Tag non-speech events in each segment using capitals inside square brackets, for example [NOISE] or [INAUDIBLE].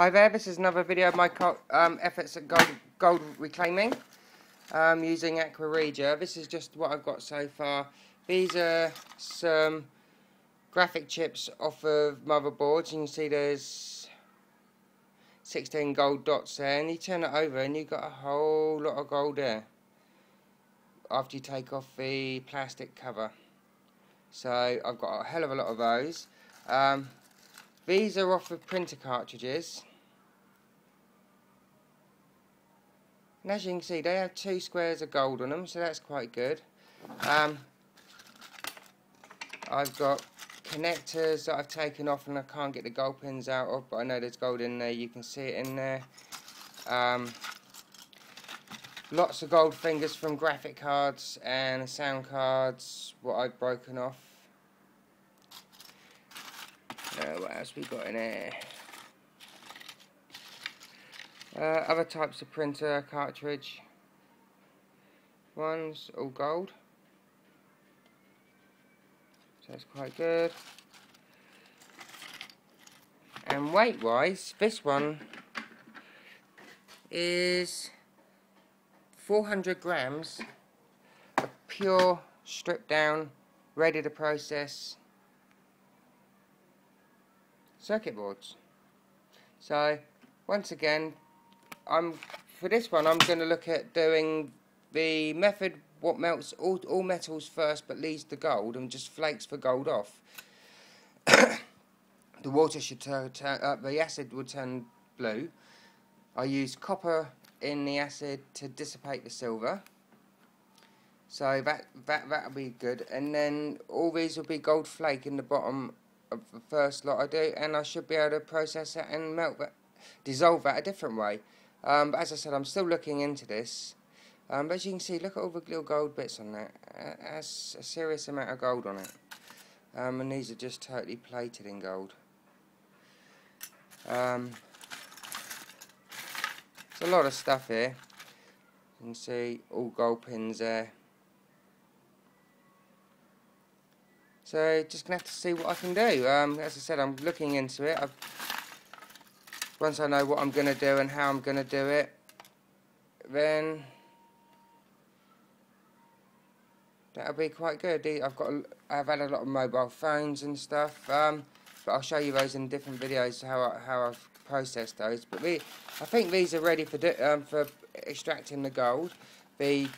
Hi there, this is another video of my um, efforts at gold, gold reclaiming um, using Aqua Regia. This is just what I've got so far. These are some graphic chips off of motherboards. You can see there's 16 gold dots there and you turn it over and you've got a whole lot of gold there after you take off the plastic cover. So I've got a hell of a lot of those. Um, these are off of printer cartridges. And as you can see, they have two squares of gold on them, so that's quite good. Um, I've got connectors that I've taken off and I can't get the gold pins out of, but I know there's gold in there, you can see it in there. Um, lots of gold fingers from graphic cards and sound cards, what I've broken off. Uh, what else we got in there? Uh, other types of printer cartridge ones, all gold. So that's quite good. And weight wise, this one is 400 grams of pure stripped down, ready to process circuit boards. So once again I'm for this one I'm going to look at doing the method what melts all, all metals first but leaves the gold and just flakes the gold off. [COUGHS] the water should turn, turn uh, the acid will turn blue. I use copper in the acid to dissipate the silver. So that that that'll be good, and then all these will be gold flake in the bottom of the first lot I do, and I should be able to process that and melt that, dissolve that a different way. Um, but as I said, I'm still looking into this. Um, but as you can see, look at all the little gold bits on that. It has a serious amount of gold on it. Um, and these are just totally plated in gold. Um, there's a lot of stuff here. You can see all gold pins there. So just gonna have to see what I can do. Um, as I said, I'm looking into it. I've once I know what I'm going to do and how I'm going to do it, then that'll be quite good. I've got, I've had a lot of mobile phones and stuff, um, but I'll show you those in different videos how I, how I've processed those. But we, I think these are ready for um, for extracting the gold. The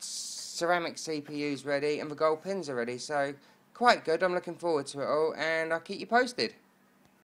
ceramic CPU is ready and the gold pins are ready. So quite good. I'm looking forward to it all, and I'll keep you posted.